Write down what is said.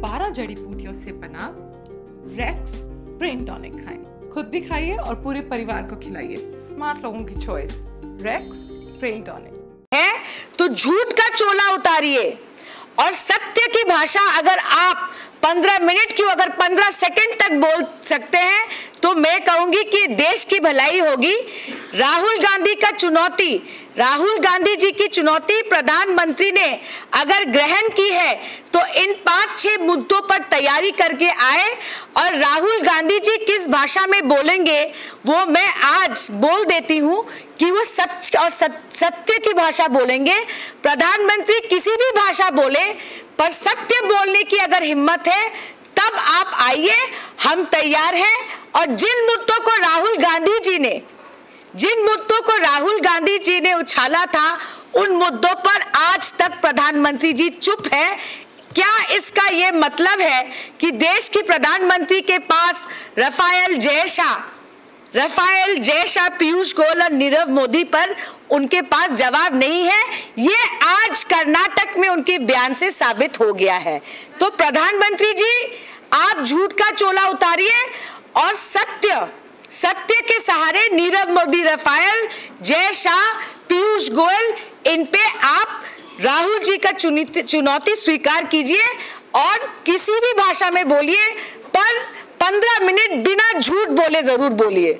बारह जड़ी बूटियों से बना रेक्स ब्रेन टॉनिक खाएँ। खुद भी खाइए और पूरे परिवार को खिलाइए। स्मार्ट लोगों की चॉइस रेक्स ब्रेन टॉनिक है? तो झूठ का चोला उतारिए। और सत्य की भाषा अगर आप 15 मिनट क्यों, अगर 15 सेकंड तक बोल सकते हैं तो मैं कहूँगी कि देश की भलाई होगी। राहुल गांधी का चुनौती। राहुल गांधी जी की चुनौती प्रधानमंत्री ने अगर ग्रहण की है तो इन पाँच छह मुद्दों पर तैयारी करके आए और राहुल गांधी जी किस भाषा में बोलेंगे, वो मैं आज बोल देती हूँ कि वो सत्य और सत्य की भाषा बोलेंगे। प्रधानमंत्री किसी भी भाषा बोले, पर सत्य बोलने की अगर हिम्मत है, तब आप आइए, हम तैयार हैं। और जिन मुद्दों को राहुल गांधी जी ने जिन मुद्दों को राहुल गांधी जी ने उछाला था, उन मुद्दों पर आज तक प्रधानमंत्री जी चुप है। क्या इसका ये मतलब है कि देश की प्रधानमंत्री के पास रफायल जयशाह रफायल जयशाह पीयूष गोयल और नीरव मोदी पर उनके पास जवाब नहीं है? ये आज कर्नाटक में उनके बयान से साबित हो गया है। तो प्रधानमंत्री जी, आप झूठ का चोला उतारिए और सत्य सत्य के सहारे नीरव मोदी रफायल जय शाह, पीयूष गोयल, इन पे आप राहुल जी का चुनौती स्वीकार कीजिए और किसी भी भाषा में बोलिए, पर पंद्रह मिनट बिना झूठ बोले ज़रूर बोलिए।